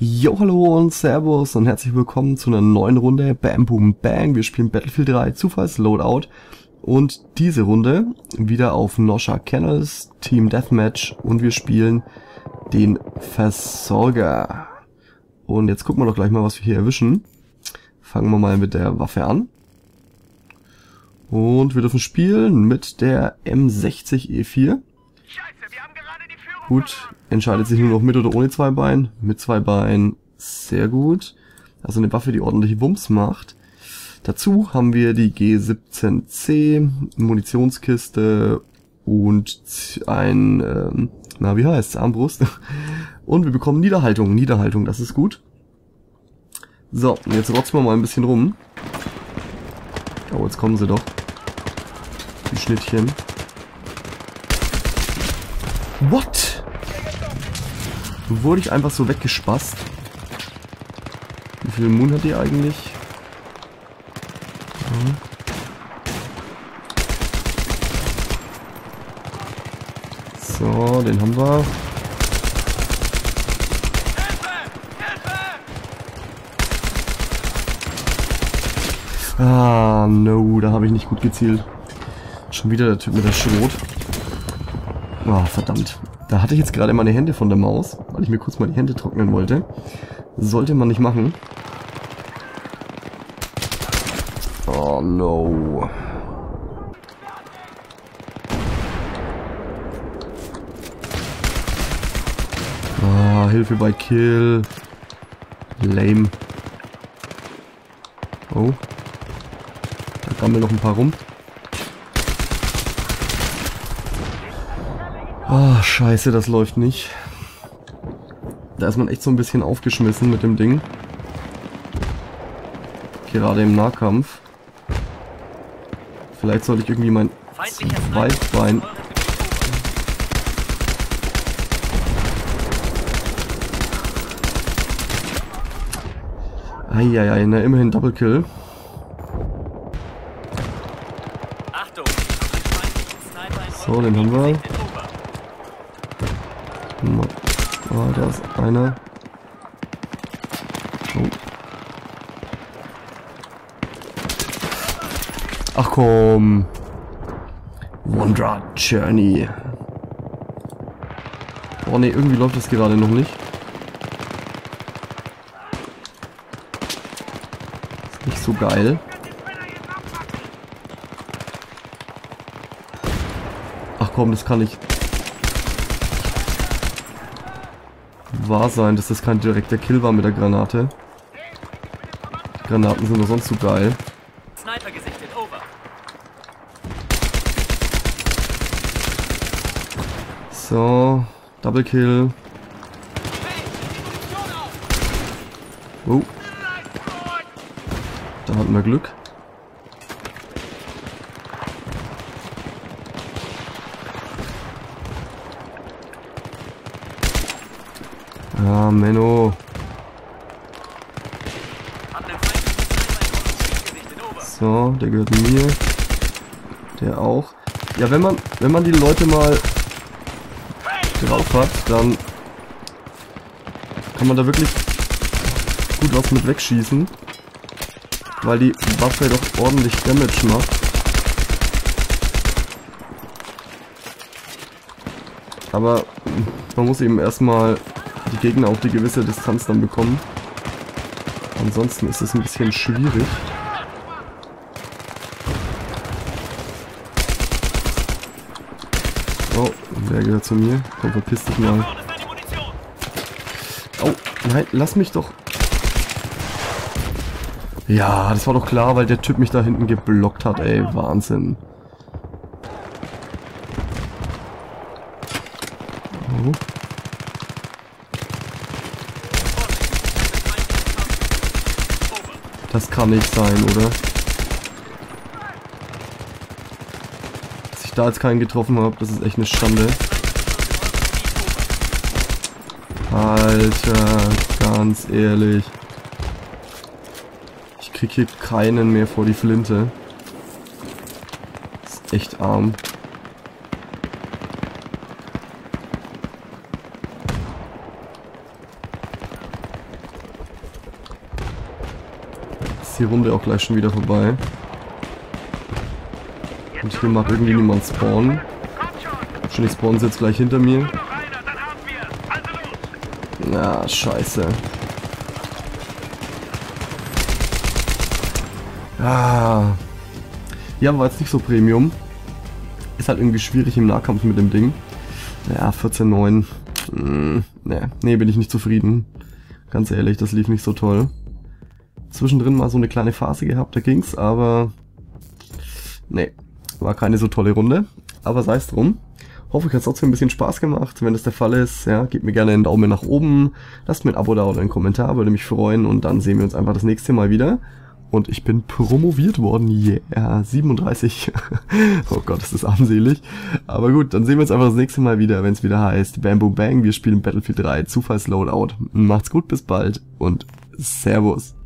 Jo, hallo und Servus und herzlich willkommen zu einer neuen Runde Bam Boom Bang. Wir spielen Battlefield 3 Zufalls-Loadout und diese Runde wieder auf Nosha Kennels, Team Deathmatch und wir spielen den Versorger. Und jetzt gucken wir doch gleich mal, was wir hier erwischen. Fangen wir mal mit der Waffe an. Und wir dürfen spielen mit der M60 E4. Gut, entscheidet sich nur noch mit oder ohne zwei Beinen. Mit zwei Beinen sehr gut. Also eine Waffe, die ordentlich Wumms macht. Dazu haben wir die G17C, Munitionskiste und ein, ähm, na wie heißt's, Armbrust. Und wir bekommen Niederhaltung, Niederhaltung, das ist gut. So, jetzt rotzen wir mal ein bisschen rum. Oh, jetzt kommen sie doch. Die Schnittchen. What? Wurde ich einfach so weggespaßt? Wie viel Moon hat die eigentlich? Ja. So, den haben wir. Ah, no, da habe ich nicht gut gezielt. Schon wieder der Typ mit der Schrot. Oh, verdammt. Da hatte ich jetzt gerade meine Hände von der Maus, weil ich mir kurz mal die Hände trocknen wollte. Sollte man nicht machen. Oh no. Ah, Hilfe bei Kill. Lame. Oh. Da gammeln noch ein paar rum. Oh, scheiße, das läuft nicht. Da ist man echt so ein bisschen aufgeschmissen mit dem Ding. Gerade im Nahkampf. Vielleicht sollte ich irgendwie mein Zweitbein... Eieiei, na immerhin Double Kill. So, den haben wir. Oh, da ist einer. Oh. Ach komm. Wondra Journey. Oh ne, irgendwie läuft das gerade noch nicht. Ist nicht so geil. Ach komm, das kann ich wahr sein, dass das kein direkter Kill war mit der Granate. Granaten sind doch sonst so geil. Sniper gesichtet, over. So, Double Kill. Oh. Da hatten wir Glück. Ah, Menno. So, der gehört mir. Der auch. Ja, wenn man, wenn man die Leute mal drauf hat, dann kann man da wirklich gut was mit wegschießen. Weil die Waffe doch ordentlich Damage macht. Aber man muss eben erstmal die Gegner auf die gewisse Distanz dann bekommen. Ansonsten ist es ein bisschen schwierig. Oh, wer gehört zu mir? Komm, verpiss dich mal. Oh, nein, lass mich doch. Ja, das war doch klar, weil der Typ mich da hinten geblockt hat, ey. Wahnsinn. Oh. Das kann nicht sein, oder? Dass ich da jetzt keinen getroffen habe, das ist echt eine Schande. Alter, ganz ehrlich. Ich krieg hier keinen mehr vor die Flinte. Das ist echt arm. Die Runde auch gleich schon wieder vorbei. Und hier macht irgendwie niemand spawnen. Wahrscheinlich spawnen sie jetzt gleich hinter mir. Na, scheiße. Ah. Ja, war jetzt nicht so Premium. Ist halt irgendwie schwierig im Nahkampf mit dem Ding. Ja, 14,9. Hm, nee, nee, bin ich nicht zufrieden. Ganz ehrlich, das lief nicht so toll. Zwischendrin mal so eine kleine Phase gehabt, da ging's, aber... Nee, war keine so tolle Runde. Aber sei es drum. Hoffe, euch hat trotzdem ein bisschen Spaß gemacht. Wenn das der Fall ist, ja, gebt mir gerne einen Daumen nach oben. Lasst mir ein Abo da oder einen Kommentar, würde mich freuen. Und dann sehen wir uns einfach das nächste Mal wieder. Und ich bin promoviert worden. Yeah, 37. oh Gott, ist das armselig. Aber gut, dann sehen wir uns einfach das nächste Mal wieder, wenn es wieder heißt Bamboo Bang. Wir spielen Battlefield 3 Zufallsloadout. Macht's gut, bis bald und Servus.